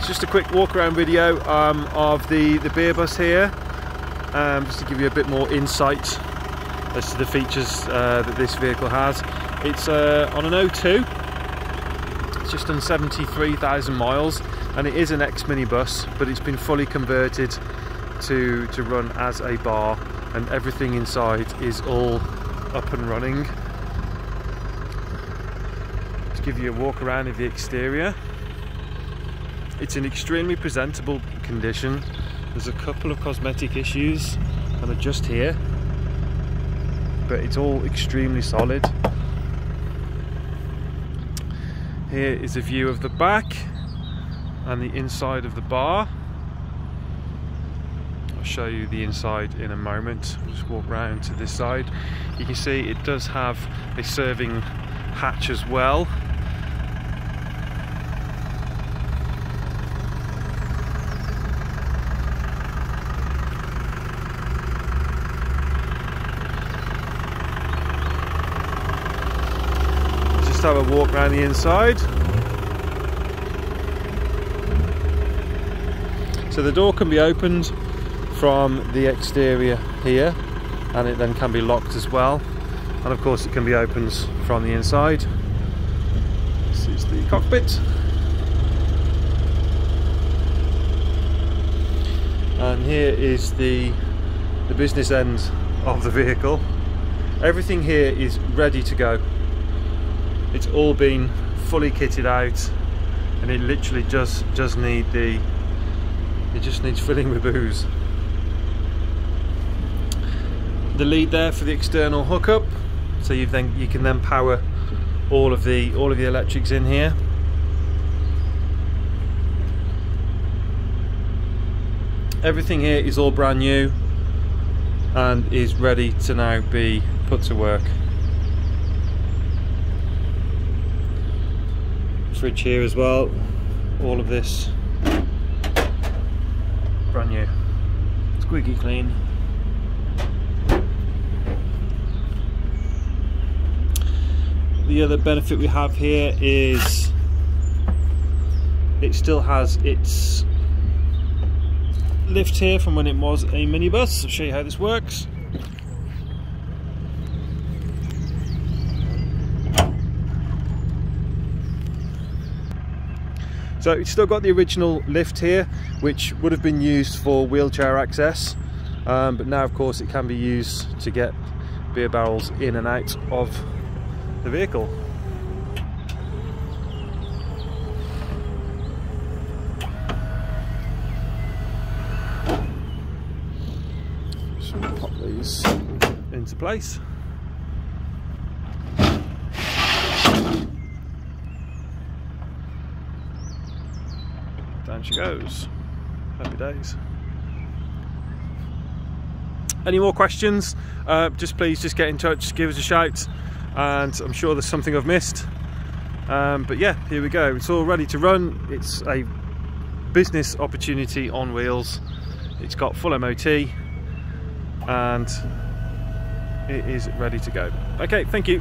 it's just a quick walk around video um, of the, the beer bus here, um, just to give you a bit more insight as to the features uh, that this vehicle has. It's uh, on an O2, it's just done 73,000 miles, and it is an ex-mini but it's been fully converted to, to run as a bar, and everything inside is all up and running. To give you a walk around of the exterior. It's in extremely presentable condition. There's a couple of cosmetic issues and are just here, but it's all extremely solid. Here is a view of the back and the inside of the bar. I'll show you the inside in a moment. We'll just walk round to this side. You can see it does have a serving hatch as well just have a walk around the inside. So the door can be opened from the exterior here and it then can be locked as well and of course it can be opened from the inside. This is the cockpit. And here is the, the business end of the vehicle. Everything here is ready to go it's all been fully kitted out and it literally just just need the it just needs filling with booze. The lead there for the external hookup so you then you can then power all of the all of the electrics in here. Everything here is all brand new and is ready to now be put to work fridge here as well. All of this. Brand new. Squeaky clean. The other benefit we have here is it still has its lift here from when it was a minibus. I'll show you how this works So it's still got the original lift here, which would have been used for wheelchair access. Um, but now of course it can be used to get beer barrels in and out of the vehicle. So pop these into place. Down she goes. Happy days. Any more questions? Uh, just please just get in touch, give us a shout, and I'm sure there's something I've missed. Um, but yeah, here we go. It's all ready to run. It's a business opportunity on wheels. It's got full MOT and it is ready to go. Okay, thank you.